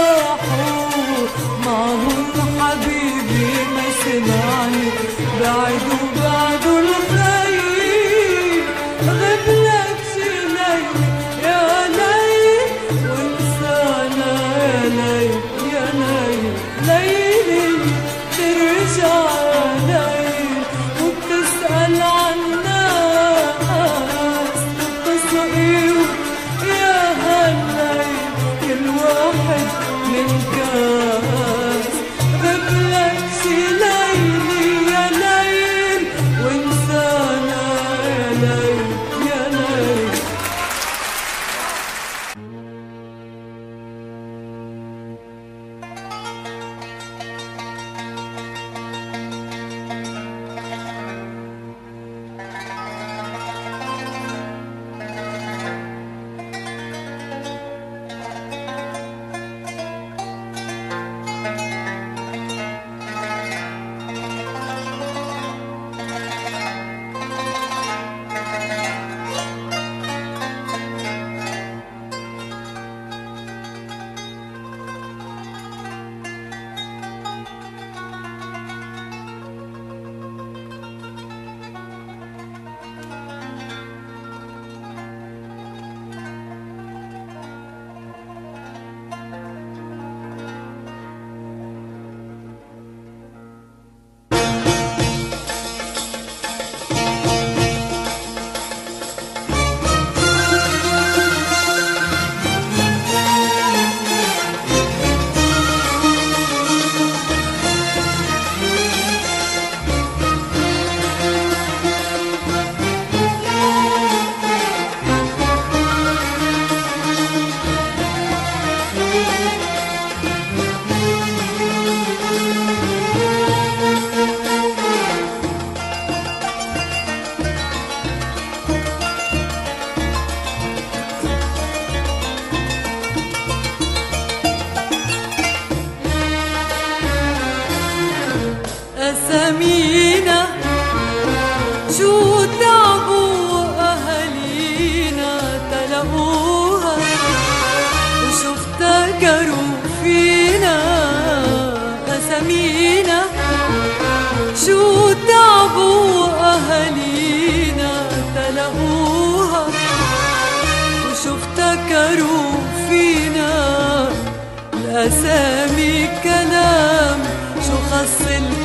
ارتاحوا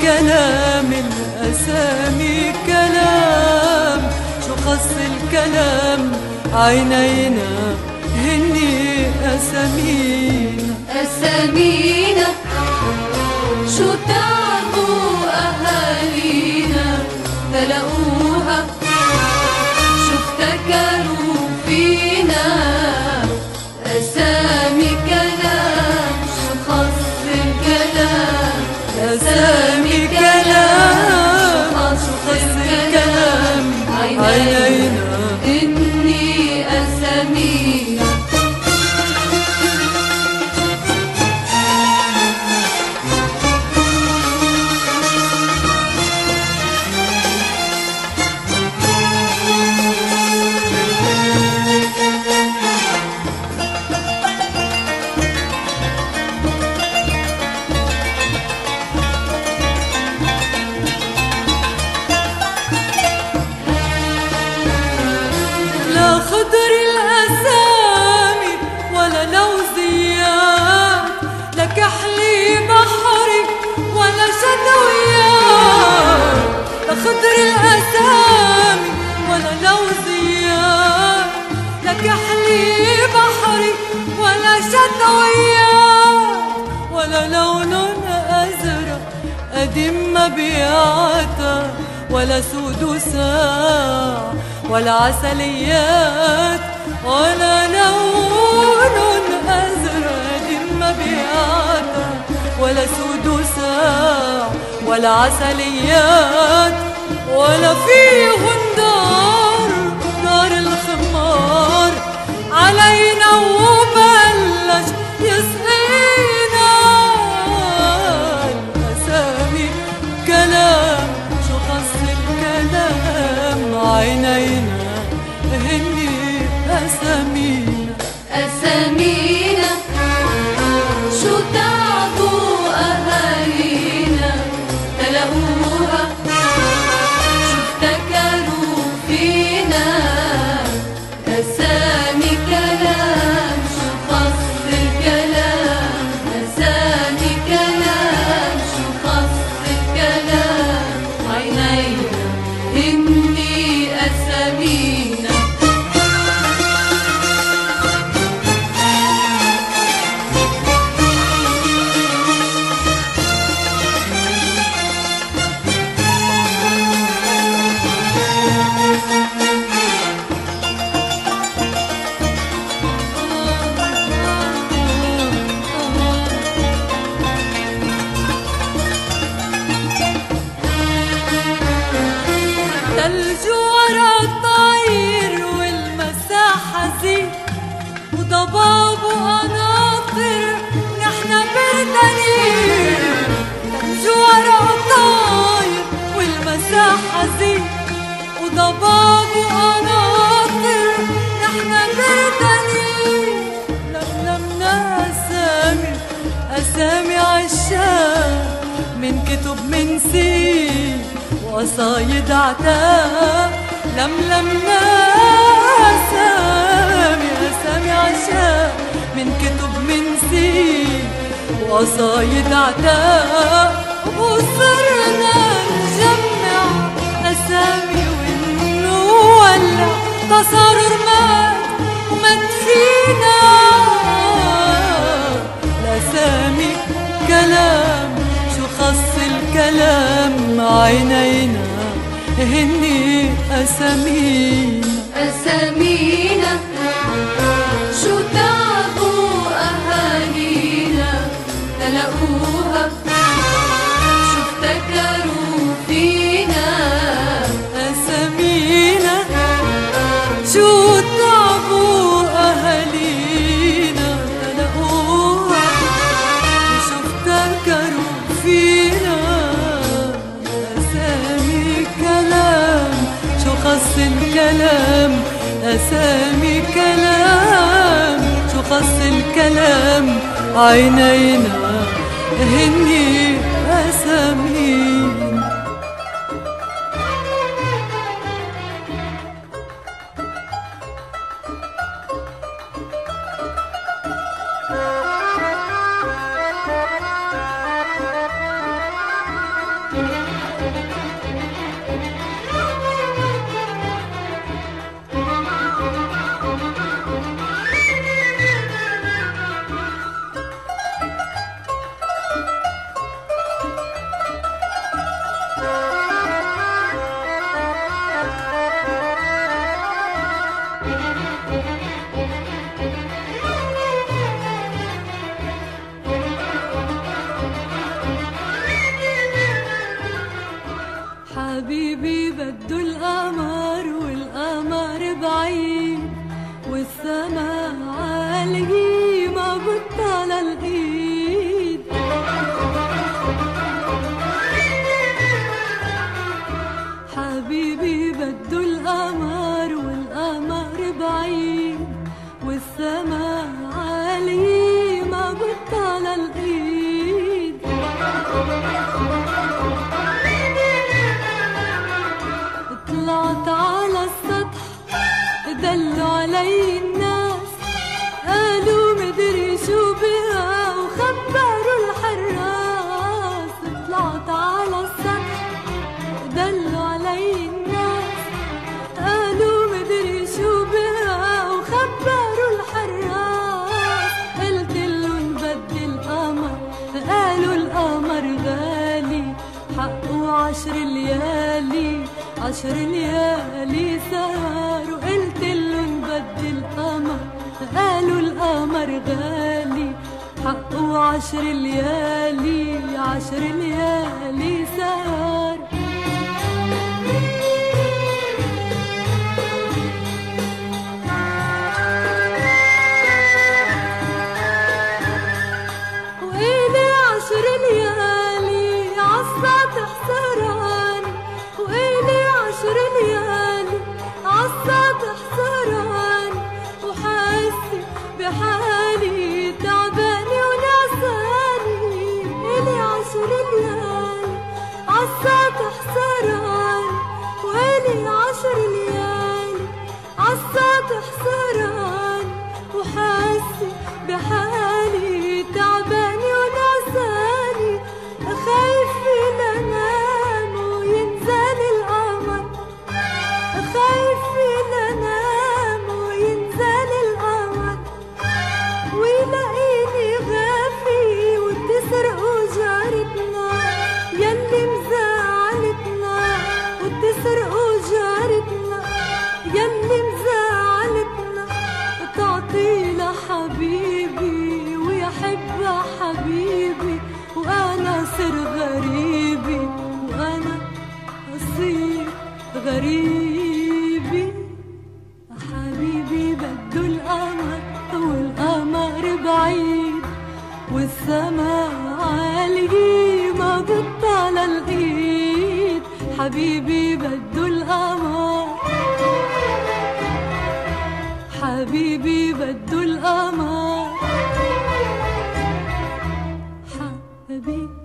الكلام الأسامي كلام شو خص الكلام عينينا هني أسامينا. أسامينا شو تعبوا أهالينا؟ تلاقوها شو افتكروا عينينا خضر الأسامي ولا لوزيات لا كحلي بحري ولا شتويات. لا خضر الأسامي ولا لوزيات لا كحلي بحري ولا شتويات. ولا لون أزرق قديم مبيعاتها ولا سود ساع ولا عسليات ولا لون أزرق مبيعاتها ولا سود ساع ولا عسليات ولا فيهن دار نار الخمار. علينا وبلش يسقينا الأسامي كلام شو خص الكلام عينينا أسامينا أسامينا ورا الطاير والمساحة زين. وضباب وقناطر ونحن بردانين تلج ورا الطاير والمساحة زين. وضباب وقناطر نحن بردانين لملمنا أسامي أسامي عالشام من كتب من سين وقصايد عتاب لملمنا أسامي أسامي عشاق من كتب من سين وقصايد عتاب وصرنا نجمع أسامي ونولع تصارر مات ومات فينا الأسامي كلام شو خص الكلام؟ عينينا هني أسامينا خص الكلام أسامي كلام شو خص الكلام عينينا هني أسامينا حبيبي بده القمر والقمر بعيد والسما عشر ليالي عشر ليالي سهر وقلت لهم بدي القمر قالوا القمر غالي حقه عشر ليالي عشر ليالي سهر. وإلي عشر ليالي عالسطح سهران وأنا صر غريبي وأنا أصير غريبي. حبيبي بده القمر والقمر بعيد والسما عالية ما بطل الإيد. حبيبي بده القمر حبيبي بده القمر. حبيبي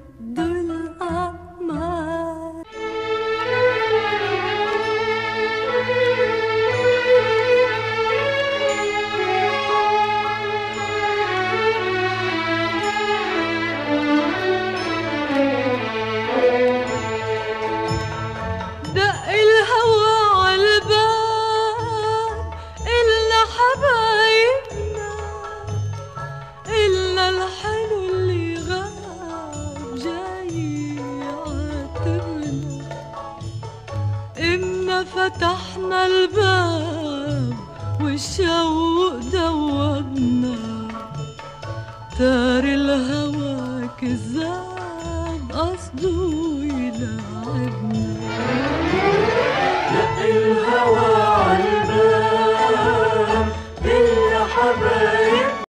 فتحنا الباب والشوق